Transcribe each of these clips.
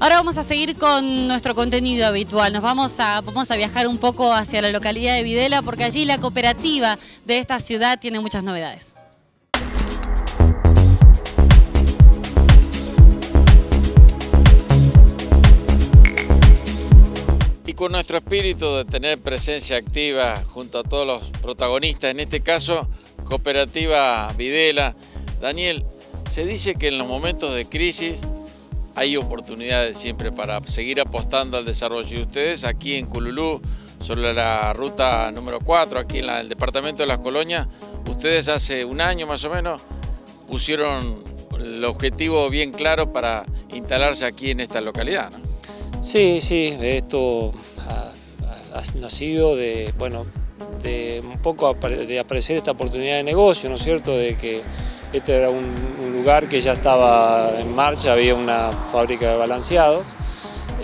Ahora vamos a seguir con nuestro contenido habitual. Nos vamos a, vamos a viajar un poco hacia la localidad de Videla porque allí la cooperativa de esta ciudad tiene muchas novedades. Y con nuestro espíritu de tener presencia activa junto a todos los protagonistas, en este caso Cooperativa Videla. Daniel, se dice que en los momentos de crisis hay oportunidades siempre para seguir apostando al desarrollo. Y ustedes aquí en Cululú, sobre la ruta número 4, aquí en el departamento de Las Colonias, ustedes hace un año más o menos pusieron el objetivo bien claro para instalarse aquí en esta localidad. Sí, sí, esto ha, ha nacido de, bueno, de un poco de aparecer esta oportunidad de negocio, ¿no es cierto?, de que este era un lugar que ya estaba en marcha, había una fábrica de balanceados,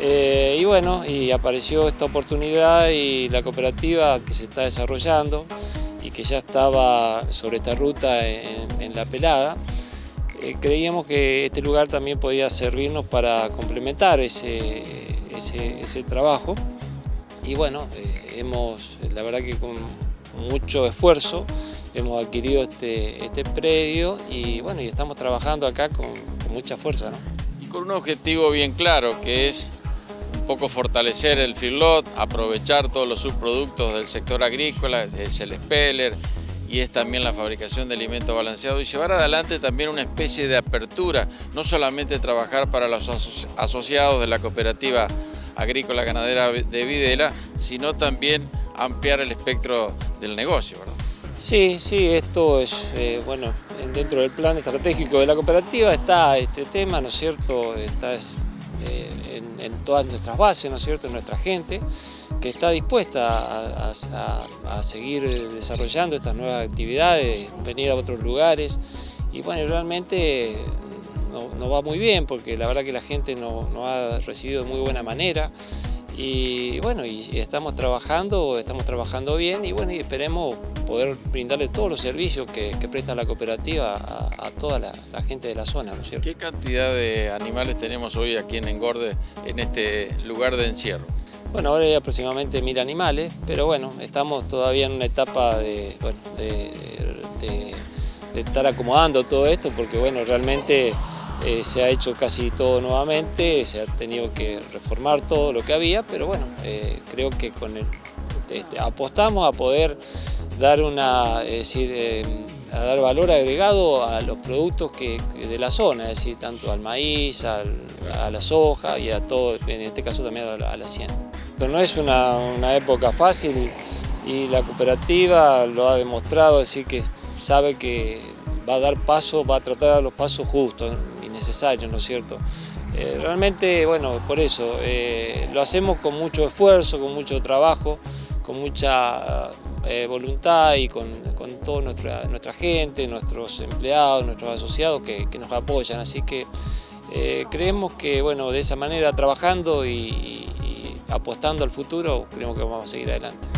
eh, y bueno, y apareció esta oportunidad y la cooperativa que se está desarrollando y que ya estaba sobre esta ruta en, en La Pelada, eh, creíamos que este lugar también podía servirnos para complementar ese, ese, ese trabajo. Y bueno, eh, hemos, la verdad que con mucho esfuerzo hemos adquirido este, este predio y bueno, y estamos trabajando acá con, mucha fuerza. ¿no? Y con un objetivo bien claro que es un poco fortalecer el feedlot, aprovechar todos los subproductos del sector agrícola, es el speller y es también la fabricación de alimentos balanceados y llevar adelante también una especie de apertura, no solamente trabajar para los asociados de la cooperativa agrícola ganadera de Videla, sino también ampliar el espectro del negocio. ¿verdad? Sí, sí, esto es, eh, bueno, dentro del plan estratégico de la cooperativa está este tema, ¿no es cierto? Está es, eh, en, todas nuestras bases, ¿no es cierto? En nuestra gente que está dispuesta a, seguir desarrollando estas nuevas actividades, venir a otros lugares y bueno, realmente no, no, va muy bien porque la verdad que la gente nos no ha recibido de muy buena manera y bueno, y, estamos trabajando, estamos trabajando bien y bueno, y esperemos poder brindarle todos los servicios que, que presta la cooperativa a, a toda la, la, gente de la zona, ¿no es cierto? ¿Qué cantidad de animales tenemos hoy aquí en Engorde, en este lugar de encierro? Bueno, ahora hay aproximadamente mil animales, pero bueno, estamos todavía en una etapa de, bueno, de, de, de estar acomodando todo esto porque bueno, realmente eh, se ha hecho casi todo nuevamente, se ha tenido que reformar todo lo que había, pero bueno, eh, creo que con el, este, apostamos a poder dar una, decir, eh, a dar valor agregado a los productos que, de la zona, es decir, tanto al maíz, al, a la soja y a todo, en este caso también a la, a la. No es una, una época fácil y la cooperativa lo ha demostrado, decir, que sabe que va a dar paso, va a tratar de dar los pasos justos y necesarios, ¿no es cierto? Eh, realmente, bueno, por eso, eh, lo hacemos con mucho esfuerzo, con mucho trabajo, con mucha eh, voluntad y con, con toda nuestra, nuestra gente, nuestros empleados, nuestros asociados que, que nos apoyan, así que creemos que, bueno, de esa manera, trabajando y apostando al futuro, creemos que vamos a seguir adelante.